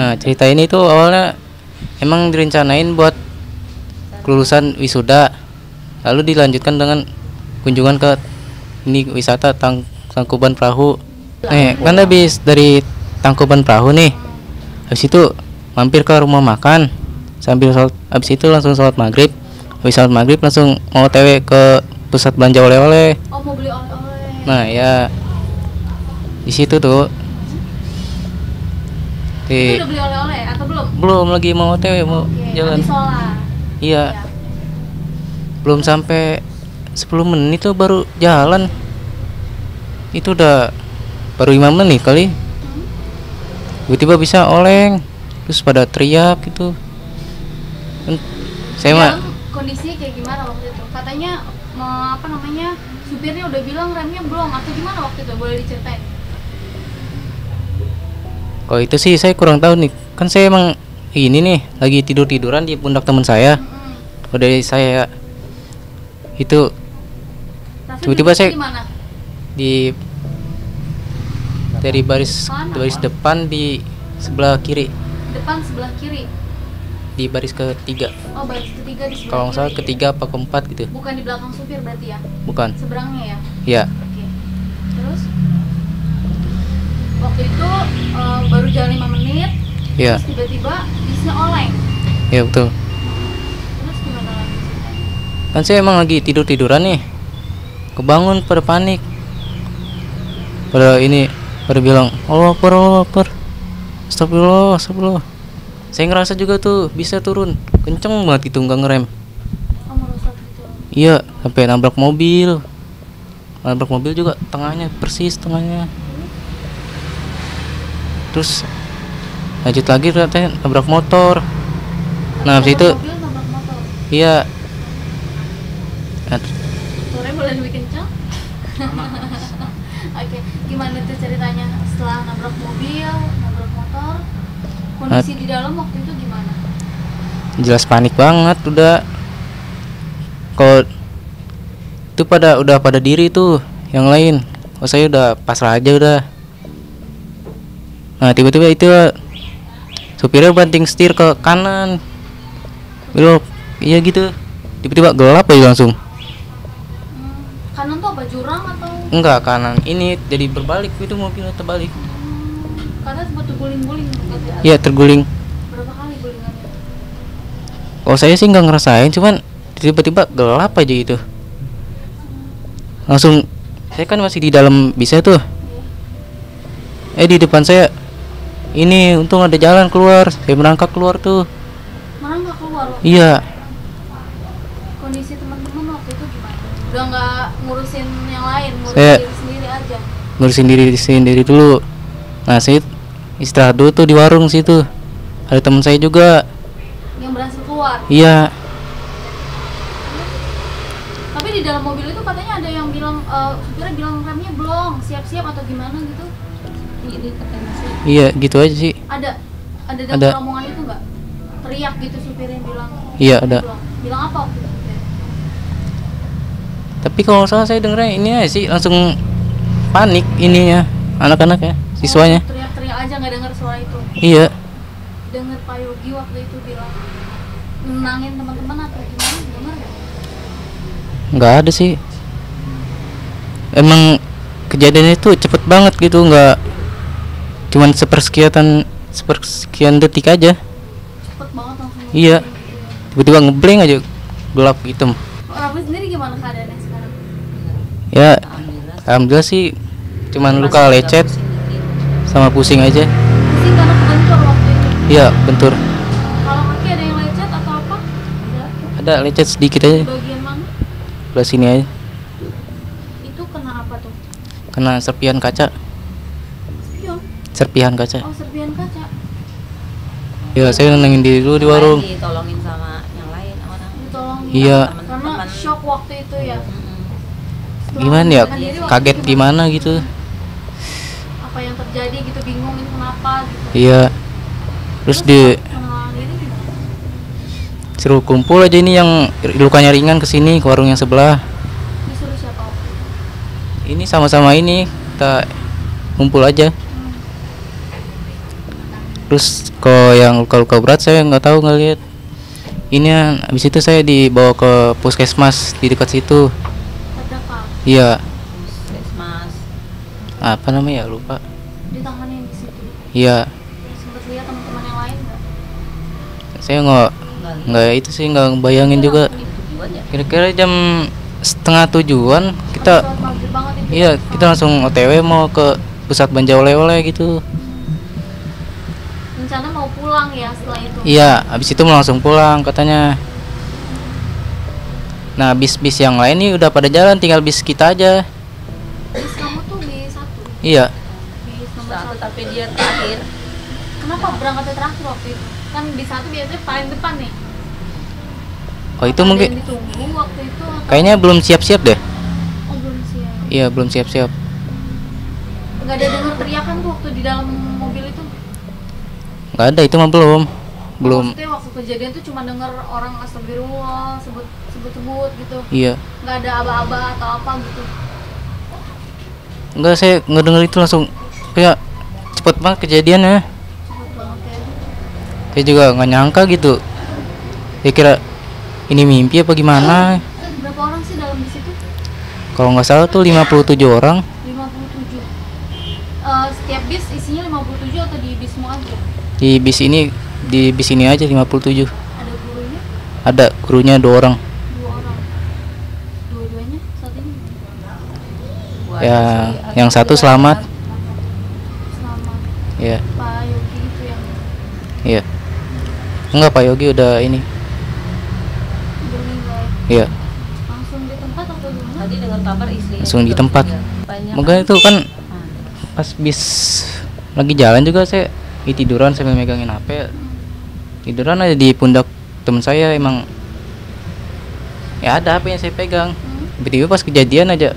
Nah, cerita ini tuh awalnya emang direncanain buat kelulusan wisuda. Lalu dilanjutkan dengan kunjungan ke ini wisata Tang Tangkuban Perahu. Nih, kan habis dari Tangkuban Perahu nih. Habis itu mampir ke rumah makan. Sambil sholat, habis itu langsung sholat maghrib. Habis sholat maghrib langsung mau TW ke pusat belanja oleh-oleh. Oh mau beli oleh-oleh. Nah, ya di situ tuh Itu di udah beli oleh-oleh atau belum? belum lagi mau OTW mau Oke, jalan iya Ya. belum sampai 10 menit tuh baru jalan itu udah baru lima menit kali tiba-tiba bisa oleng terus pada teriak gitu saya mah Dalam kondisi kayak gimana waktu itu? Katanya mau apa namanya? Supirnya udah bilang remnya belum atau gimana waktu itu? Boleh diceritain? Kalau itu sih saya kurang tahu nih kan saya emang ini nih lagi tidur tiduran di pundak teman saya Mm-mm. udah saya itu Tiba-tiba saya- di mana? di dari baris Mana? baris depan di sebelah kiri Depan sebelah kiri. di baris ketiga Oh baris ketiga di sebelah kalau nggak salah kiri. ketiga apa keempat gitu Bukan di belakang supir berarti ya? bukan Seberangnya ya? ya Oke. Terus waktu itu eh, baru jalan 5 menit, ya terus tiba-tiba bisnya oleng. ya betul. Terus gimana lagi? Kan saya emang lagi tidur tiduran nih. Kebangun pada panik. Pada ini pada bilang Allah Akbar Allah Akbar Astagfirullah Astagfirullah. Saya ngerasa juga tuh bisa turun. Kenceng banget gitu nggak ngerem. Oh gitu. iya sampai nabrak mobil. Nabrak mobil juga tengahnya persis tengahnya terus lanjut lagi ternyata nabrak motor. Nah habis itu iya. Nah, Sore boleh lebih kencang? Oke, gimana tuh ceritanya setelah nabrak mobil, nabrak motor? Kondisi di dalam waktu itu gimana? jelas panik banget udah. Kalau itu pada udah pada diri tuh yang lain. Oh saya udah pasrah aja udah nah tiba-tiba itu supirnya banting setir ke kanan. Belok iya gitu. Tiba-tiba gelap aja langsung. Hmm, kanan tuh apa jurang atau? Enggak kanan. Ini jadi berbalik itu mobilnya terbalik. Hmm, karena sempat terguling-guling. Iya terguling. Berapa kali gulingannya? kalau saya sih nggak ngerasain cuman tiba-tiba gelap aja gitu. Langsung saya kan masih di dalam bisa tuh. Eh di depan saya ini untung ada jalan keluar saya merangkak keluar tuh Malah nggak keluar waktu iya kondisi teman-teman waktu itu gimana? Udah nggak ngurusin yang lain, ngurusin Saya- diri sendiri aja. ngurusin diri sendiri dulu nah saya istirahat dulu tuh di warung situ ada teman saya juga Yang berhasil keluar. iya Tapi di dalam mobil itu katanya ada yang bilang, eh supirnya bilang remnya belum, siap-siap atau gimana gitu? Katanya sih. iya gitu aja sih Ada, ada Ada. omongan itu nggak? Teriak gitu supirnya bilang. Iya, ada. Belum. Bilang apa waktu itu? supirnya? tapi kalau salah saya dengernya ini aja sih langsung panik ininya anak-anak ya siswanya Oh, teriak-teriak aja nggak dengar suara itu. iya Dengar Pak Yogi waktu itu bilang nenangin teman-teman atau gimana? Dengar nggak? nggak ada sih emang kejadiannya itu cepet banget gitu nggak cuman sepersekian sepersekian detik aja Cepet banget langsung. Iya. gitu ya. tiba-tiba ngebleng aja gelap hitam Raffi sendiri gimana keadaannya sekarang? ya alhamdulillah sih cuman luka lecet sama pusing aja Pusing karena kebentur waktu itu. iya bentur Kalau kaki ada yang lecet atau apa? Ada. ada lecet sedikit aja Bagian mana? sebelah sini aja Itu kena apa tuh? kena serpihan kaca. Serpihan kaca Oh, serpihan kaca. ya saya nenangin diri dulu di warung ditolongin sama yang lain orang Ditolong. Iya. Karena shock waktu itu ya. Setelah gimana ya kaget itu gimana gitu Apa yang terjadi gitu bingung ini kenapa gitu. iya terus di diri gimana? suruh kumpul aja ini yang lukanya ringan ke sini ke warung yang sebelah ini sama-sama ini kita kumpul aja. Terus kalau yang luka-luka berat saya nggak tahu nggak lihat. Ini habis itu saya dibawa ke puskesmas di dekat situ. Iya. Puskesmas. apa namanya? Ya lupa. Ditanganin di situ? Iya. Sempat lihat teman-teman yang lain nggak? Saya nggak Enggak. nggak itu sih nggak bayangin juga. Ya. kira-kira jam setengah tujuan kita iya kita langsung otw mau ke pusat belanja oleh-oleh gitu pulang ya setelah itu? Iya habis itu mau langsung pulang katanya. Nah bis-bis yang lain nih udah pada jalan tinggal bis kita aja. Bis kamu tuh bis satu? Iya. Bis nomor Satu, satu. tapi dia terakhir. kenapa berangkatnya terakhir waktu itu? Kan bis satu biasanya paling depan nih. Oh itu Ada mungkin waktu itu atau kayaknya belum siap-siap deh. Oh belum siap. Iya belum siap-siap. Nggak ada dengar teriakan tuh waktu di dalam nggak ada itu mah belum. Belum. Maksudnya waktu kejadian tuh cuma denger orang astagfirullah sebut sebut sebut gitu. Iya. Nggak ada aba-aba atau apa gitu. Enggak saya ngedenger itu langsung. Kayak cepet banget kejadiannya. Cepet banget ya. Saya juga nggak nyangka gitu. Saya kira ini mimpi apa gimana? Berapa orang sih dalam bis itu kalau nggak salah tuh 57 orang. 57 Eh, setiap bis isinya 57 atau di bis semua aja di bis ini di bis ini aja 57 ada gurunya? Ada gurunya dua orang. Dua orang. Dua-duanya saat ini. Buat ya si yang satu selamat. Selama ya. Pak Yogi itu yang iya enggak Pak Yogi udah ini. Iya langsung di tempat atau gimana? Tadi dengar kabar istrinya Langsung di tempat. makanya itu kan Ah, pas bis lagi jalan juga saya di tiduran sambil megangin HP tiduran aja di pundak temen saya emang. Ya ada HP yang saya pegang. Hmm. tiba-tiba pas kejadian aja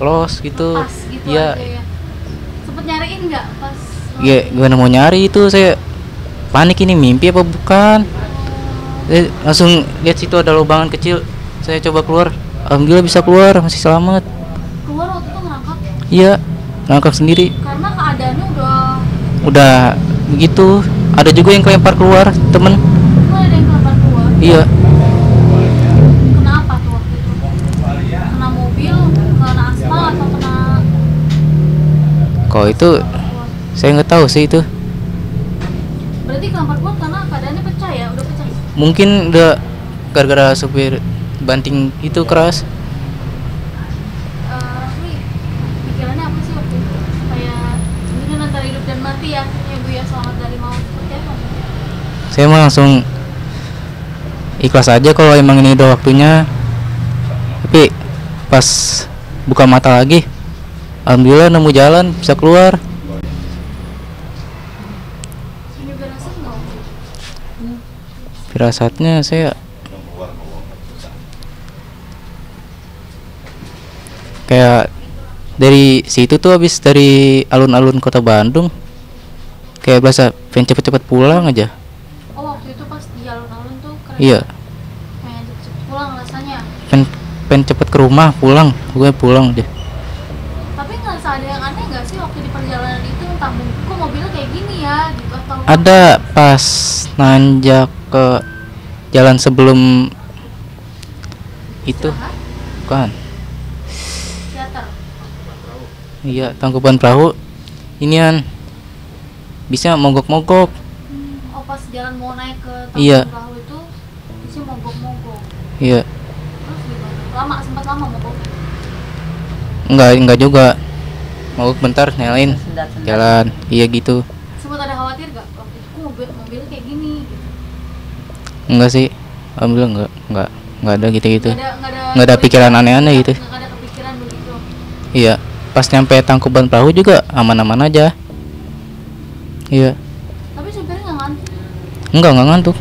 los gitu. Lepas gitu iya. aja ya. Sempet nyariin nggak pas ya gimana mau nyari itu? Saya panik ini mimpi apa bukan? Saya langsung lihat situ ada lubangan kecil. Saya coba keluar. Alhamdulillah bisa keluar masih selamat. Keluar waktu itu ngerangkap iya nangkap sendiri. Karena udah begitu ada juga yang kelempar keluar temen. Kok ada yang kelempar keluar? Iya. Kena apa tuh waktu itu? Kena mobil kena aspal atau kena kalau itu saya nggak tahu sih itu. Berarti kelempar keluar karena keadaannya pecah ya? Udah pecah? Mungkin udah gara-gara supir banting itu keras Eh, Rafli, pikirannya apa sih waktu itu kayak ini kan antara hidup dan mati ya ya bu ya selamat dari maut seperti apa saya mah langsung ikhlas aja kalau emang ini udah waktunya. Tapi pas buka mata lagi alhamdulillah nemu jalan bisa keluar. Firasatnya saya kayak dari situ tuh habis dari alun-alun kota Bandung kayak berasa pengen cepet-cepet pulang aja oh waktu itu pas di alun-alun tuh keren iya. Pengen cepet pulang rasanya pengen pengen cepet ke rumah pulang. Gue pulang deh. Tapi ngerasa ada yang aneh nggak sih waktu di perjalanan itu? Entah kok mobilnya kayak gini ya gitu atau ada pas nanjak ke jalan sebelum itu. Kan teater? Iya tangkuban perahu. Inian. Bisa mogok-mogok. Hmm, oh pas jalan mau naik ke Iya. Perahu itu. isi mogok-mogok iya. Terus gimana lama sempat lama mogok? Enggak enggak juga. Mogok bentar nyalain. Sendat-sendat. jalan. Iya gitu. Sempat ada khawatir gak waktu itu kok mobil mobilnya kayak gini enggak sih. Alhamdulillah enggak enggak enggak ada gitu-gitu nggak ada nggak ada Nggak ada pikiran aneh-aneh gitu. nggak ada kepikiran begitu. Iya. Pas nyampe tangkuban perahu juga aman-aman aja. Iya. Tapi supirnya nggak ngantuk? Enggak enggak ngantuk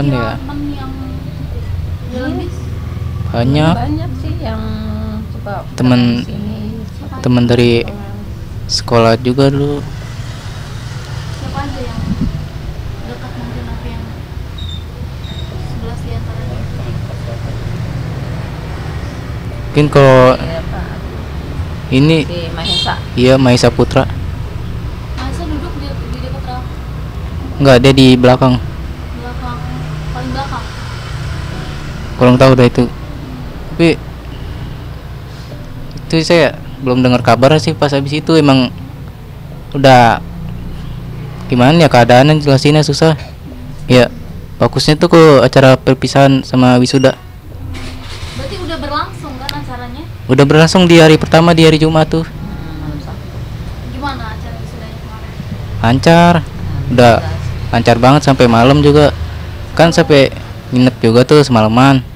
temen ya? Banyak. Banyak sih yang coba temen sini, temen dari sekolah juga dulu. Mungkin kalau ini si Mahesa. iya Mahesa Putra. Mahesa duduk di, di dekat Rafa enggak dia di belakang. Kurang tahu dah itu. Tapi itu saya belum dengar kabar sih pas habis itu emang udah gimana ya keadaannya jelasinnya susah. Ya fokusnya tuh ke acara perpisahan sama wisuda. Berarti udah berlangsung kan acaranya? Udah berlangsung di hari pertama di hari Jumat tuh. Hmm, gimana acara wisudanya kemarin? Lancar. Udah lancar banget sampai malam juga. Kan sampai nginep juga tuh semalaman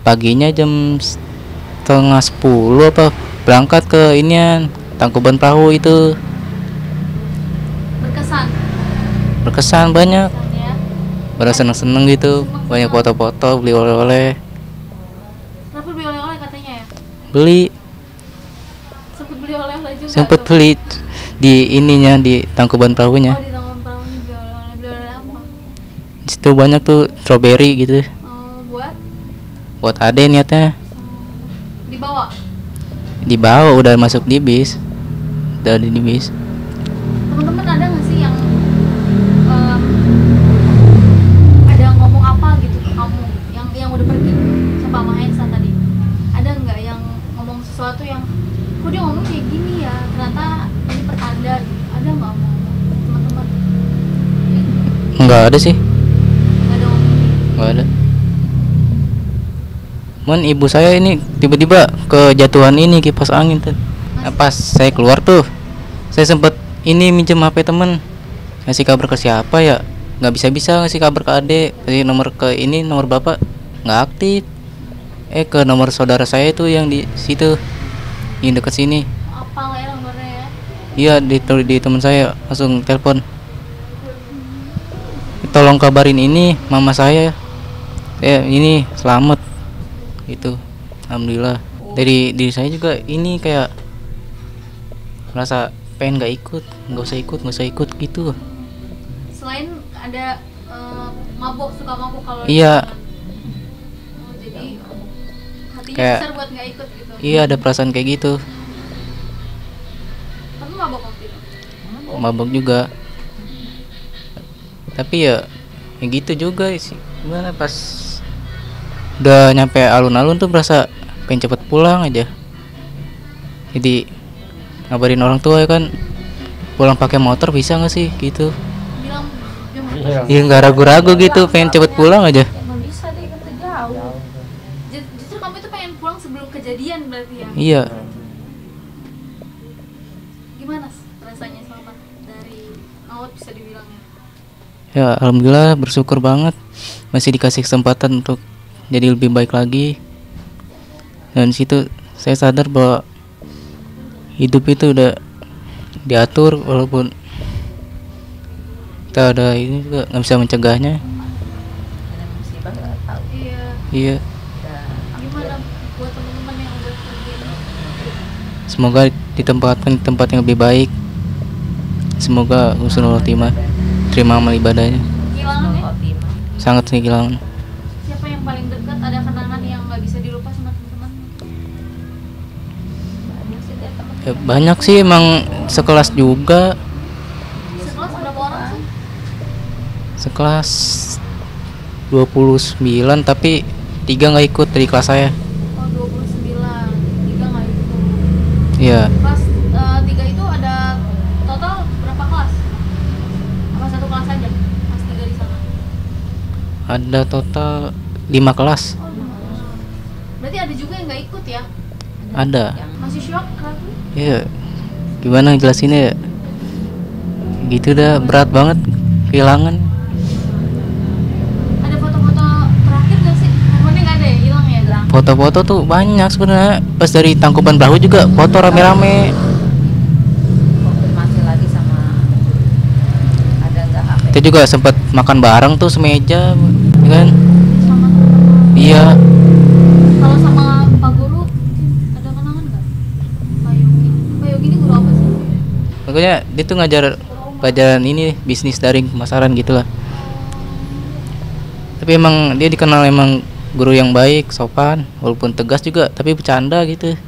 paginya jam setengah sepuluh apa berangkat ke inian tangkuban perahu itu. Berkesan? Berkesan banyak. Kan ya? Pada seneng seneng gitu banyak foto-foto beli oleh-oleh. Kenapa beli oleh-oleh katanya ya? Beli. Sempet beli oleh-oleh juga sempet tuh. beli di ininya di tangkuban perahunya. Oh di tangan perahunya beli oleh-oleh beli oleh apa? Di situ banyak tuh strawberry gitu buat ade niatnya. Dibawa? Dibawa udah masuk di bis. Udah ada di bis. Teman-teman ada nggak sih yang em, ada yang ngomong apa gitu ke kamu? Yang yang udah pergi sama Mahensa tadi. Ada nggak yang ngomong sesuatu yang kok dia ngomong kayak gini ya? Ternyata ini pertanda gitu. Ada nggak ngomong teman-teman? Nggak ada sih Cuman ibu saya ini tiba-tiba kejatuhan ini kipas angin tuh. Nah, pas saya keluar tuh, saya sempet ini minjem HP temen. Ngasih kabar ke siapa ya? Nggak bisa bisa ngasih kabar ke ade kasih nomor ke ini nomor bapak. Nggak aktif. Eh ke nomor saudara saya itu yang di situ yang deket sini. Apa ya nomornya ya? Iya di di teman saya langsung telepon. Tolong kabarin ini mama saya. Eh ini selamat alhamdulillah. Dari diri saya juga ini kayak merasa pengen nggak ikut nggak usah ikut nggak usah ikut gitu. Selain ada eh, mabok suka mabok kalau Iya. oh, jadi hatinya Kayak- besar buat nggak ikut gitu. iya ada perasaan kayak gitu. Kamu mabok waktu itu? Mabok juga. Tapi ya ya gitu juga sih. Gimana pas udah nyampe alun-alun tuh berasa pengen cepet pulang aja. Jadi ngabarin orang tua ya kan pulang pakai motor bisa nggak sih gitu? Mau ya nggak ragu-ragu gitu pengen cepet pulang aja. Bisa deh kan jauh. Ju- justru kamu itu pengen pulang sebelum kejadian berarti ya? Iya. Gimana rasanya selamat dari maut bisa dibilang ya? Ya alhamdulillah bersyukur banget. Masih dikasih kesempatan untuk jadi lebih baik lagi dan situ saya sadar bahwa hidup itu udah diatur walaupun kita ada ini juga nggak bisa mencegahnya. Ada musibah nggak? Tahu. iya. Iya. Udah gimana buat teman-teman yang udah pergi ini semoga ditempatkan di tempat yang lebih baik. Semoga husnul khotimah terima amal ibadahnya. Ya sangat kehilangan Ya, banyak sih emang sekelas juga. Sekelas berapa orang sih? Sekelas 29 tapi tiga nggak ikut dari kelas saya. Oh 29 tiga nggak ikut. Iya. Kelas tiga itu ada total berapa kelas? Apa satu kelas aja? Kelas tiga di sana? Ada total lima kelas. Oh lima kelas. berarti ada juga yang nggak ikut ya? Ada. Yang masih shock iya gimana jelasinnya ya? Gitu dah berat banget kehilangan. Ada foto-foto terakhir nggak sih? Momennya nggak ada ya? Hilang ya hilang foto-foto tuh banyak sebenarnya. Pas dari tangkuban perahu juga foto rame-rame. Konfirmasi lagi sama ada nggak HP? kita juga sempat makan bareng tuh semeja ya kan? Iya kalau sama pak guru ada kenangan nggak pak Yogi pak Yogi ini guru apa sih makanya dia tuh ngajar pelajaran ini bisnis daring pemasaran gitu lah. Tapi emang dia dikenal emang guru yang baik sopan walaupun tegas juga tapi bercanda gitu. Ya?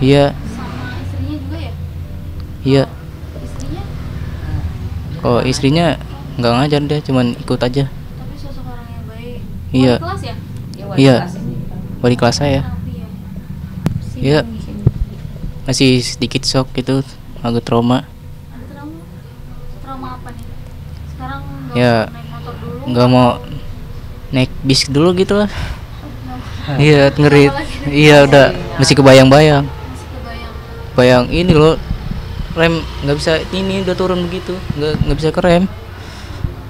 Iya. Ya? Iya. Oh istrinya nggak ngajar dia cuman ikut aja. Tapi sosok orang yang baik. Iya. Kelas ya? Wali Iya. kelas wali kelas saya. Rapi ya iya masih sedikit shock gitu agak trauma. Ada trauma? Trauma apa nih? Sekarang nggak Ya, mau naik motor dulu. nggak mau naik bis dulu gitu lah. Mau. iya ngeri. iya udah. Masih kebayang-bayang. Masih kebayang. Bayang ini loh rem nggak bisa ini udah turun begitu. Nggak nggak bisa kerem.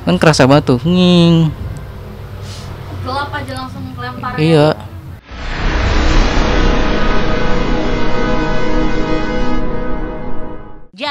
Kan kerasa banget tuh nging. Gelap aja langsung kelempar ya. iya